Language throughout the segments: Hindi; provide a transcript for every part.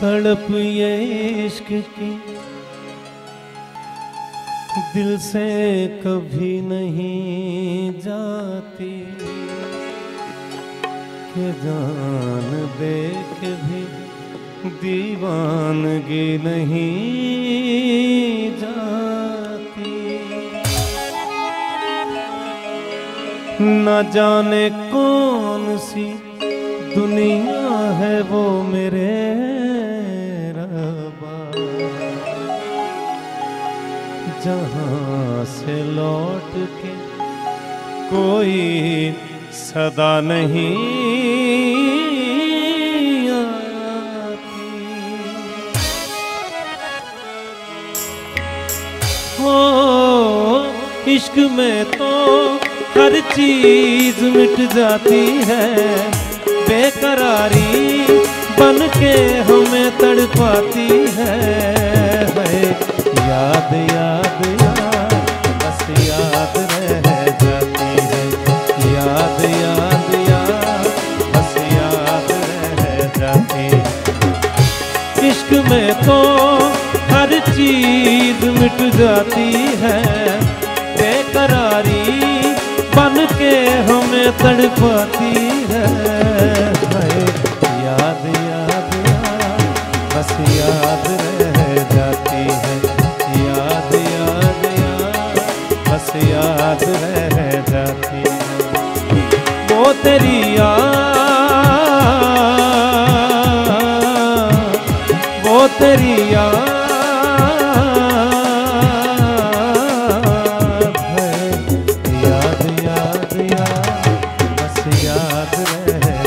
तड़प ये इश्क की। दिल से कभी नहीं जाती के जान दे के भी दीवानगी नहीं जाती। न जाने कौन सी दुनिया है वो मेरे जहाँ से लौट के कोई सदा नहीं आती। इश्क में तो हर चीज़ मिट जाती है। बेकरारी बन के हमें तड़पाती है, है याद याद चीज़ मिट जाती है बेकरारी बन के हमें तड़पाती रह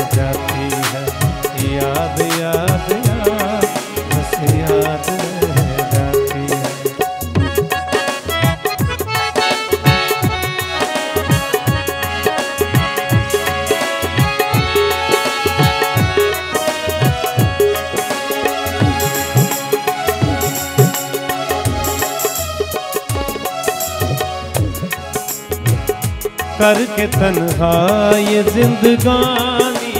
करके तन्हा ये जिंदगानी।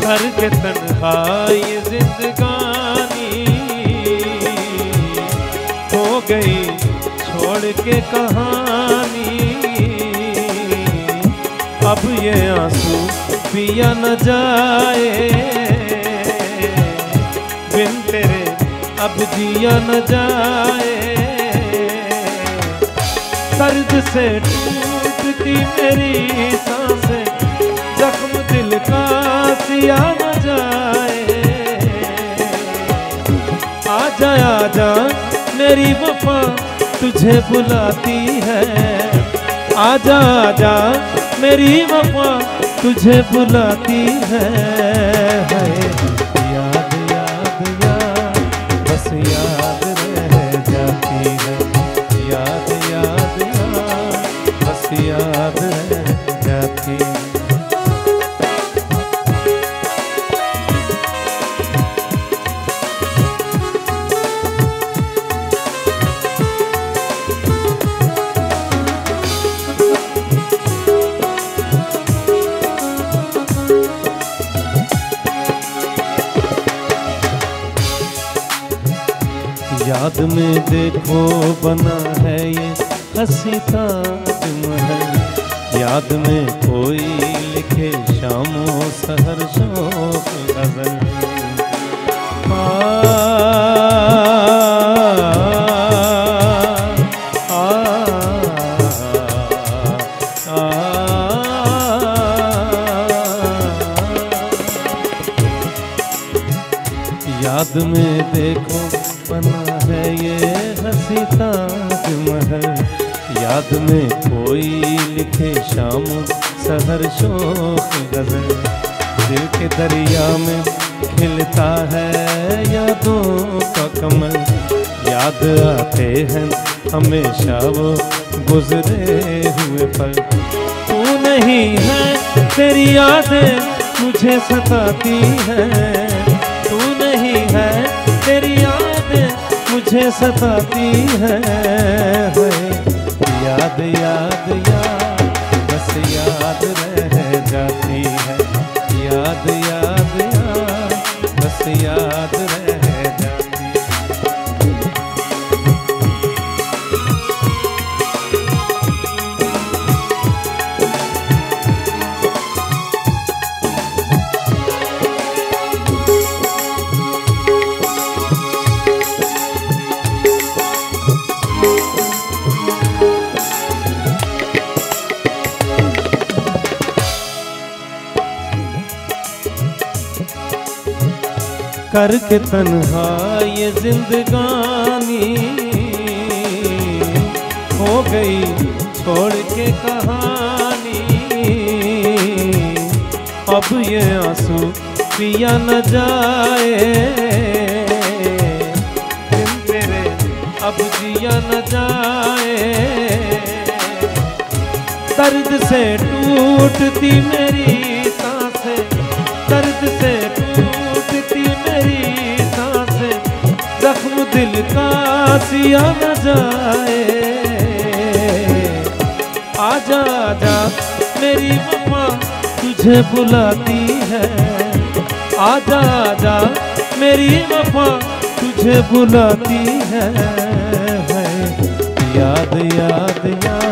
करके तन्हा ये जिंदगानी। हो गई छोड़ के कहानी। अब ये पिया न जाए। बिन तेरे अब जिया न जाए। दर्द से टूटती मेरी साँसें, जख्म दिल का सिया न जाए। आ आजा आजा, मेरी वफा तुझे बुलाती है। आजा आजा, मेरी वफा तुझे बुलाती है है। याद में देखो बना है ये हसी ताजमहल। याद में कोई लिखे शामों सहर शोक गज़ल। याद में देखो बना है ये हसी ताजमहल। याद में कोई लिखे शाम, सहर शोक गज़ल। दिल के दरिया में खिलता है यादों का कमल। याद आते हैं हमेशा वो गुजरे हुए पल। तू नहीं है तेरी यादें मुझे सताती हैं। तू नहीं है तेरी मुझे सताती है। याद याद याद, बस याद रह जाती है याद याद याद, बस याद रह करके तन्हा ये जिंदगानी हो गई छोड़ के कहानी। अब ये आँसू पिया न जाए अब जिया न जाए। दर्द से टूटती मेरी सिया न जाए। आजा आजा, मेरी मम्मा तुझे बुलाती है। आजा आजा, मेरी मम्मा तुझे बुलाती है। याद याद याद।